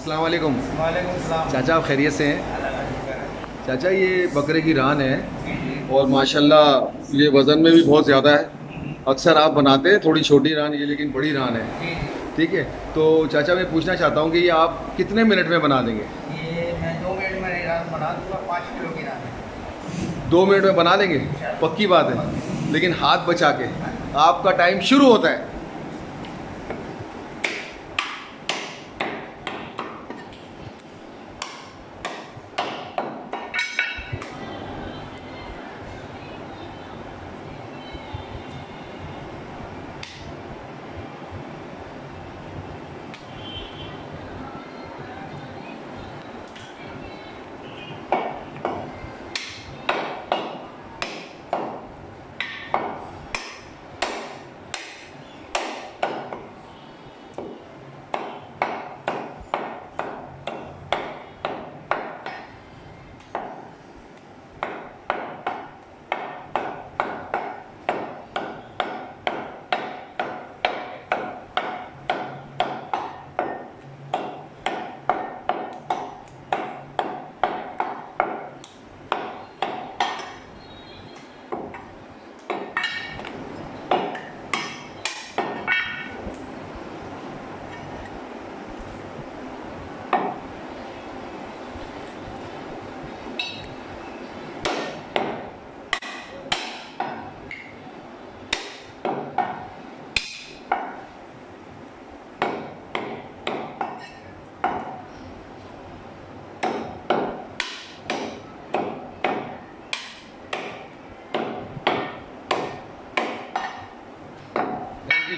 अस्सलाम वालेकुम। चाचा आप खैरियत से हैं? चाचा ये बकरे की रान है और माशाल्लाह ये वज़न में भी बहुत ज़्यादा है। अक्सर आप बनाते हैं थोड़ी छोटी रान ये लेकिन बड़ी रान है। ठीक है? तो चाचा मैं पूछना चाहता हूँ कि ये आप कितने मिनट में बना देंगे? ये मैं दो मिनट में रात बना दूँगा पाँच किलो की है। दो मिनट में बना देंगे? पक्की बात है। लेकिन हाथ बचा के। आपका टाइम शुरू होता है।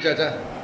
थैंक यू चाचा